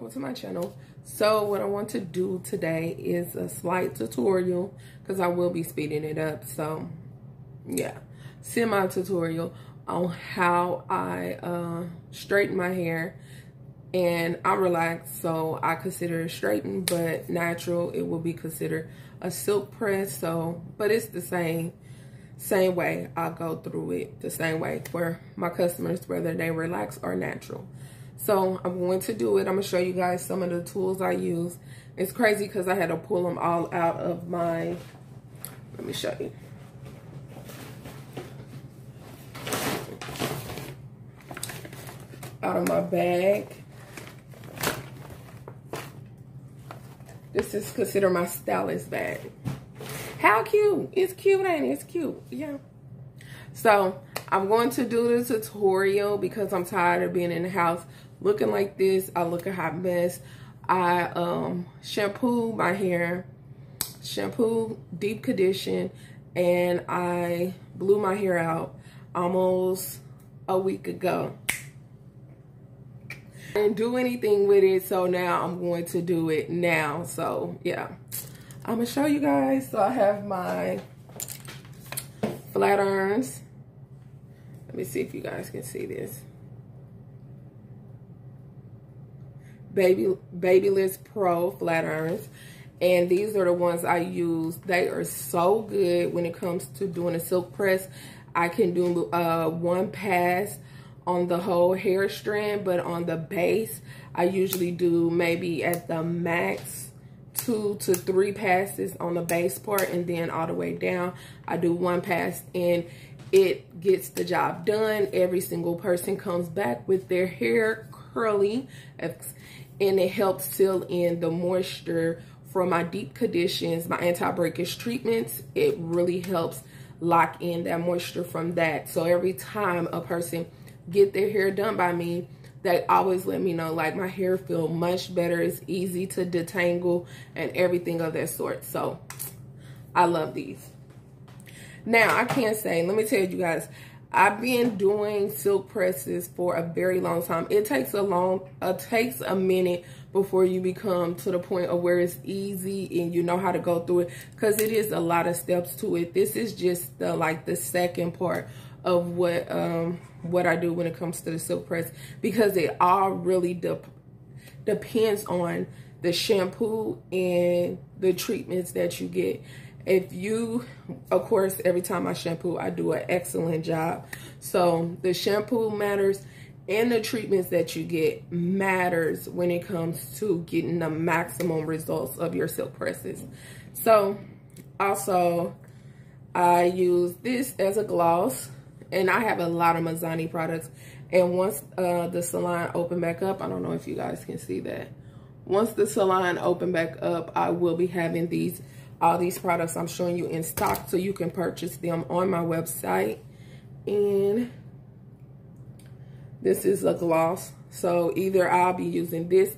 welcome to my channel. So what i want to do today is a slight tutorial because i will be speeding it up so yeah. Semi tutorial on how i uh, straighten my hair. And i relax so i consider it straightened but natural it will be considered a silk press so but it's the same same way i go through it the same way for my customers whether they relax or natural so I'm going to do it. I'm going to show you guys some of the tools I use. It's crazy because I had to pull them all out of my, let me show you. Out of my bag. This is considered my stylist bag. How cute. It's cute, ain't it? It's cute. Yeah. So I'm going to do the tutorial because I'm tired of being in the house looking like this. I look a hot mess. I um, shampoo my hair, shampoo, deep condition, and I blew my hair out almost a week ago. I didn't do anything with it, so now I'm going to do it now. So, yeah. I'm going to show you guys. So, I have my flat irons. Let me see if you guys can see this. baby Babyliss Pro flat irons. And these are the ones I use. They are so good when it comes to doing a silk press. I can do uh, one pass on the whole hair strand, but on the base, I usually do maybe at the max two to three passes on the base part and then all the way down. I do one pass and it gets the job done. Every single person comes back with their hair curly and it helps seal in the moisture from my deep conditions, my anti-breakage treatments. It really helps lock in that moisture from that. So every time a person get their hair done by me, they always let me know like my hair feel much better. It's easy to detangle and everything of that sort. So I love these. Now I can't say, let me tell you guys, I've been doing silk presses for a very long time. It takes a long, it takes a minute before you become to the point of where it's easy and you know how to go through it because it is a lot of steps to it. This is just the like the second part of what um what I do when it comes to the silk press because it all really de depends on the shampoo and the treatments that you get if you of course every time i shampoo i do an excellent job. So the shampoo matters and the treatments that you get matters when it comes to getting the maximum results of your silk presses. So also i use this as a gloss and i have a lot of Mizani products. And once uh, the salon open back up i don't know if you guys can see that. Once the salon open back up i will be having these all these products I'm showing you in stock so you can purchase them on my website. And this is a gloss. So either I'll be using this.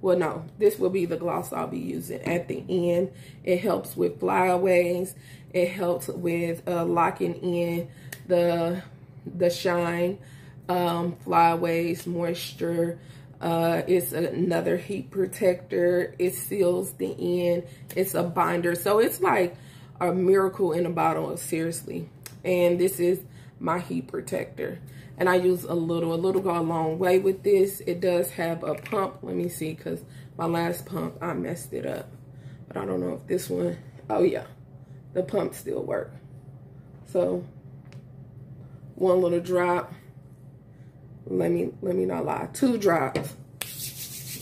Well, no, this will be the gloss I'll be using at the end. It helps with flyaways. It helps with uh, locking in the, the shine, um, flyaways, moisture, uh, it's another heat protector. It seals the end. It's a binder. So it's like a miracle in a bottle, seriously. And this is my heat protector. And I use a little. A little go a long way with this. It does have a pump. Let me see, because my last pump, I messed it up. But I don't know if this one, oh yeah, the pump still work. So, one little drop let me let me not lie two drops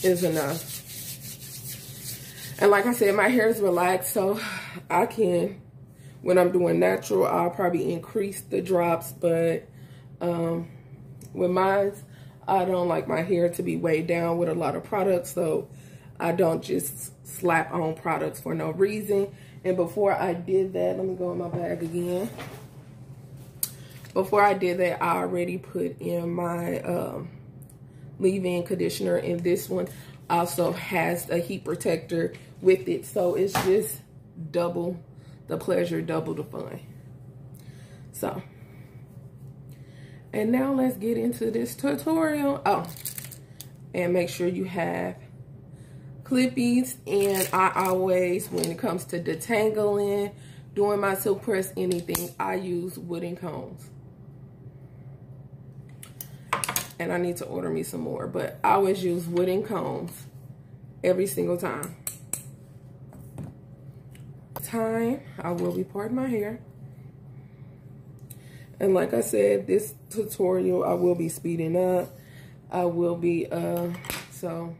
is enough. And like i said my hair is relaxed so i can when i'm doing natural i'll probably increase the drops but um with mine i don't like my hair to be weighed down with a lot of products so i don't just slap on products for no reason. And before i did that let me go in my bag again. Before I did that, I already put in my um, leave-in conditioner. And this one also has a heat protector with it. So it's just double the pleasure, double the fun. So, and now let's get into this tutorial. Oh, and make sure you have clippies and I always, when it comes to detangling, doing my silk press, anything, I use wooden combs. And I need to order me some more, but I always use wooden combs every single time. Time, I will be parting my hair. And like I said, this tutorial, I will be speeding up. I will be, uh, so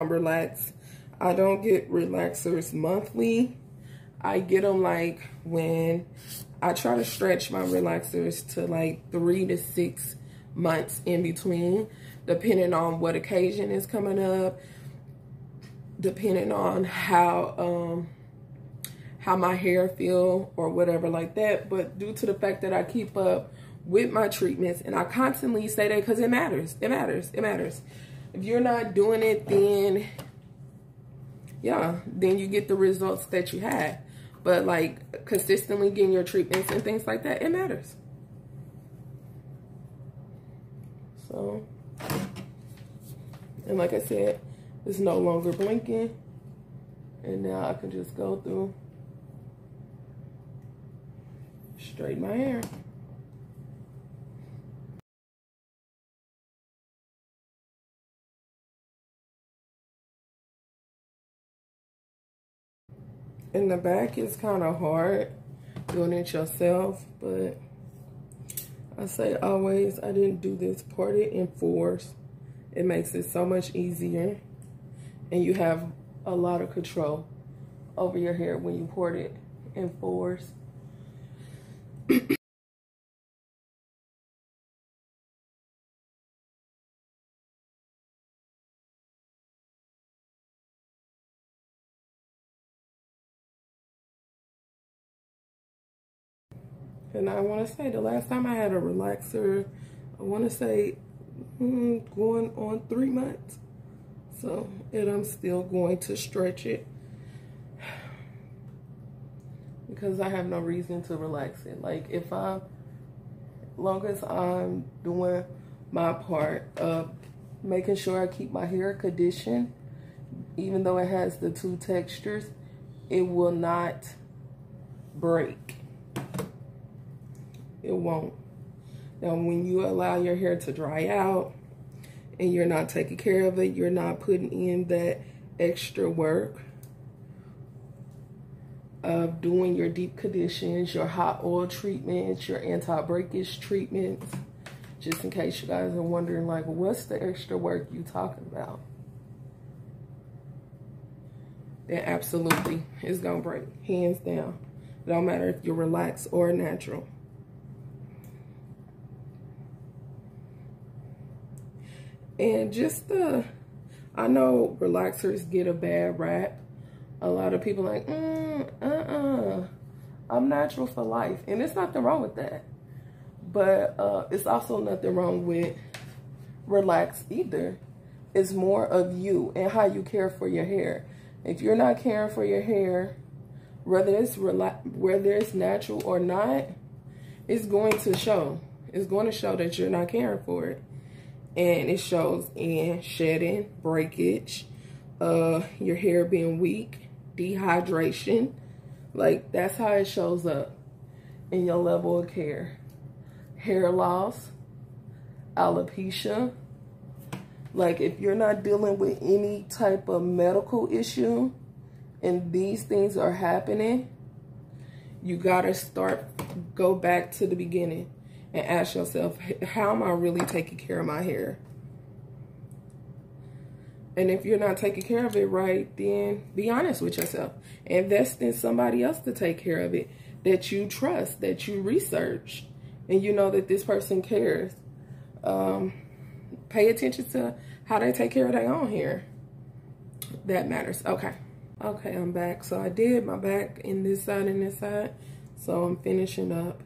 relax. I don't get relaxers monthly. I get them like when I try to stretch my relaxers to like three to six months in between, depending on what occasion is coming up, depending on how um, how my hair feel or whatever like that. But due to the fact that I keep up with my treatments and I constantly say that because it matters, it matters, it matters. If you're not doing it, then yeah, then you get the results that you had. But like consistently getting your treatments and things like that, it matters. So, and like I said, it's no longer blinking. And now I can just go through, straighten my hair. In the back is kind of hard doing it yourself but I say always I didn't do this part it in fours it makes it so much easier and you have a lot of control over your hair when you port it in fours And I want to say the last time I had a relaxer, I want to say mm, going on three months. So, and I'm still going to stretch it because I have no reason to relax it. Like if I, long as I'm doing my part of making sure I keep my hair conditioned, even though it has the two textures, it will not break it won't. Now, when you allow your hair to dry out and you're not taking care of it, you're not putting in that extra work of doing your deep conditions, your hot oil treatments, your anti-breakage treatments. Just in case you guys are wondering, like, what's the extra work you talking about? Then absolutely, it's going to break, hands down. Don't matter if you're relaxed or natural. And just the, I know relaxers get a bad rap. A lot of people like, mm, uh-uh, I'm natural for life. And there's nothing wrong with that. But uh, it's also nothing wrong with relax either. It's more of you and how you care for your hair. If you're not caring for your hair, whether it's whether it's natural or not, it's going to show. It's going to show that you're not caring for it and it shows in shedding, breakage, uh, your hair being weak, dehydration. Like that's how it shows up in your level of care. Hair loss, alopecia. Like if you're not dealing with any type of medical issue and these things are happening, you gotta start, go back to the beginning and ask yourself, how am I really taking care of my hair? And if you're not taking care of it right, then be honest with yourself. Invest in somebody else to take care of it that you trust, that you research, and you know that this person cares. Um, pay attention to how they take care of their own hair. That matters. Okay. Okay, I'm back. So I did my back in this side and this side. So I'm finishing up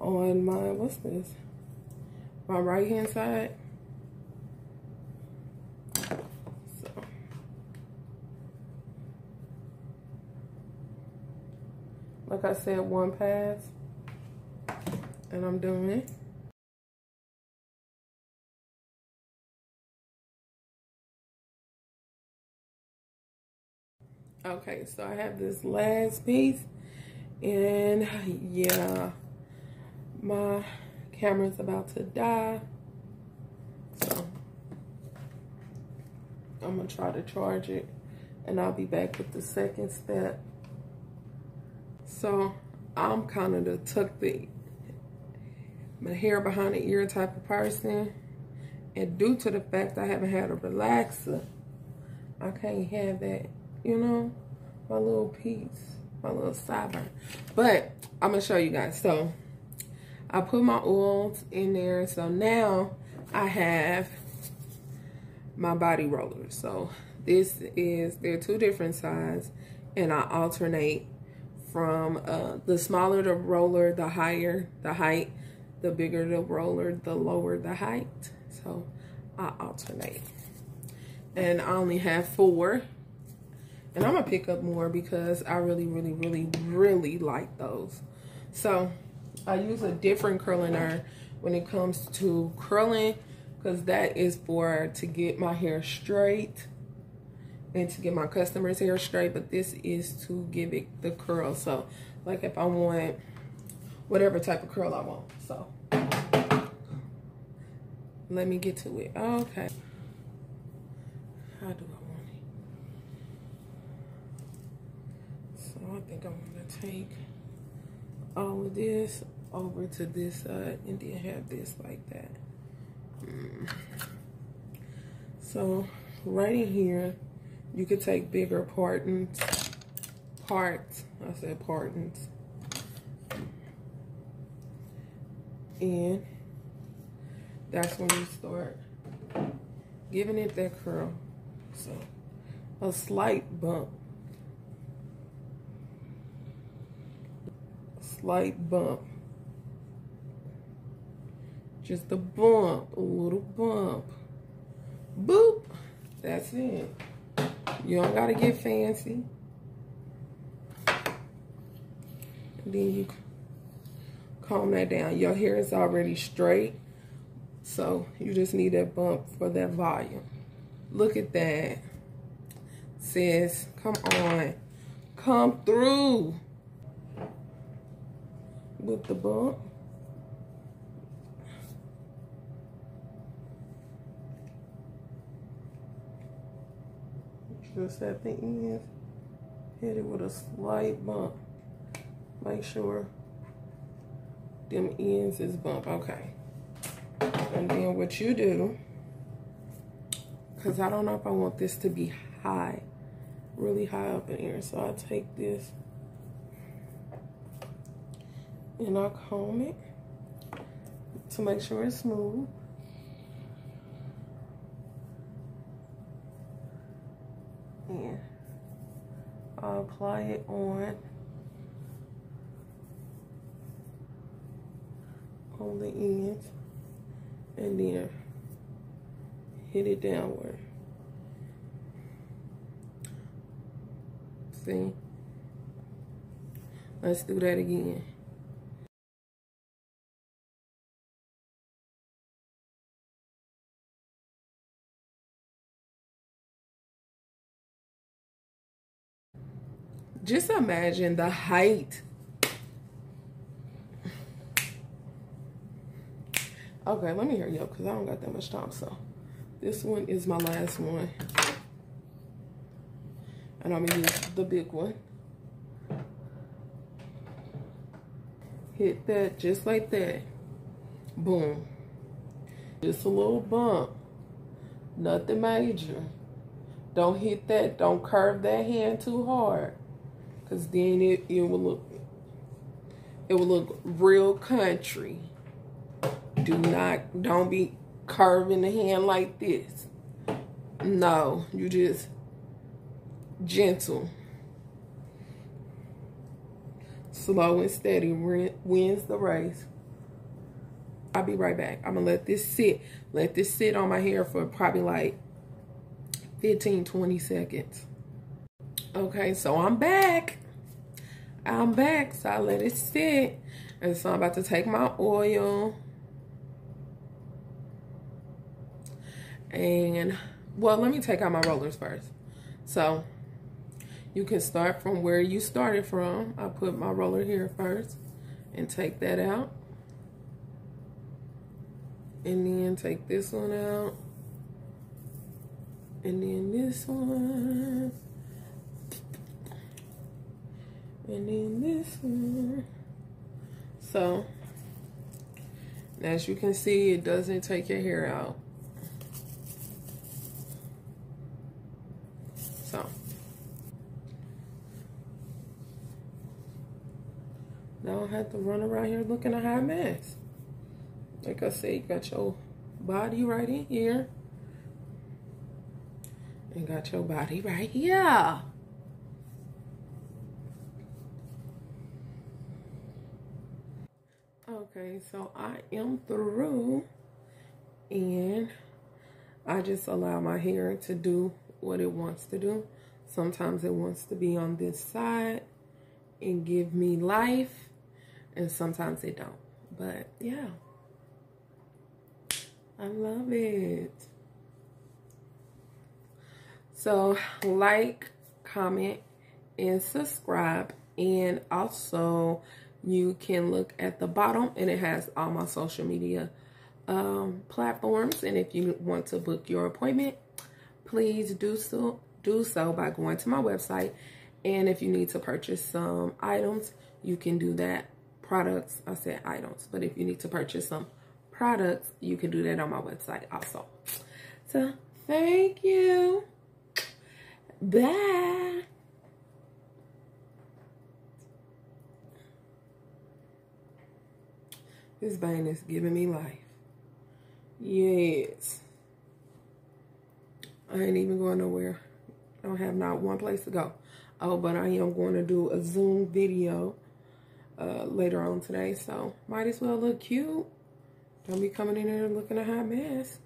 on my, what's this? My right hand side. So. Like I said, one pass. And I'm doing it. Okay, so I have this last piece and yeah, my camera's about to die. So I'm gonna try to charge it and I'll be back with the second step. So I'm kind of the tuck the my hair behind the ear type of person. And due to the fact I haven't had a relaxer, I can't have that, you know, my little piece, my little sideburn. But I'm gonna show you guys. So I put my oils in there. So now I have my body rollers. So this is, they're two different sizes and I alternate from uh, the smaller the roller, the higher the height, the bigger the roller, the lower the height. So I alternate. And I only have four. And I'm to pick up more because I really, really, really, really like those. So I use a different curling iron when it comes to curling because that is for to get my hair straight and to get my customers hair straight but this is to give it the curl. So like if I want whatever type of curl I want so. Let me get to it. Okay. How do I want it? So I think I'm gonna take all of this over to this uh, side and then have this like that so right in here you could take bigger partings, parts, I said partings. And that's when you start giving it that curl. So a slight bump. Slight bump. Just a bump, a little bump. Boop. That's it. You don't gotta get fancy. And then you calm that down. Your hair is already straight. So you just need that bump for that volume. Look at that. Sis, come on. Come through with the bump. Just at the end. Hit it with a slight bump. Make sure them ends is bump. Okay. And then what you do, because I don't know if I want this to be high, really high up in here. So I take this and I comb it to make sure it's smooth. I'll apply it on on the ends and then hit it downward. See? Let's do that again. Just imagine the height. Okay, let me hurry up because I don't got that much time. So this one is my last one. And I'm gonna use the big one. Hit that just like that. Boom. Just a little bump. Nothing major. Don't hit that. Don't curve that hand too hard. Cause then it, it will look it will look real country. Do not don't be curving the hand like this. No, you just gentle. Slow and steady wins the race. I'll be right back. I'm gonna let this sit. Let this sit on my hair for probably like 15, 20 seconds. Okay, so I'm back. I'm back. So I let it sit. And so I'm about to take my oil. And, well, let me take out my rollers first. So, you can start from where you started from. I put my roller here first and take that out. And then take this one out. And then this one. And then this one. So, as you can see, it doesn't take your hair out. So, now I have to run around here looking a hot mess. Like I said, you got your body right in here and got your body right here. Okay, so I am through and I just allow my hair to do what it wants to do. Sometimes it wants to be on this side and give me life and sometimes it don't. But yeah, I love it. So like, comment, and subscribe. And also you can look at the bottom and it has all my social media um, platforms. And if you want to book your appointment, please do so, do so by going to my website. And if you need to purchase some items, you can do that. Products, I said items, but if you need to purchase some products, you can do that on my website also. So, thank you. Bye. This vein is giving me life. Yes. I ain't even going nowhere. I don't have not one place to go. Oh, but I am going to do a Zoom video uh, later on today. So, might as well look cute. Don't be coming in here looking a hot mess.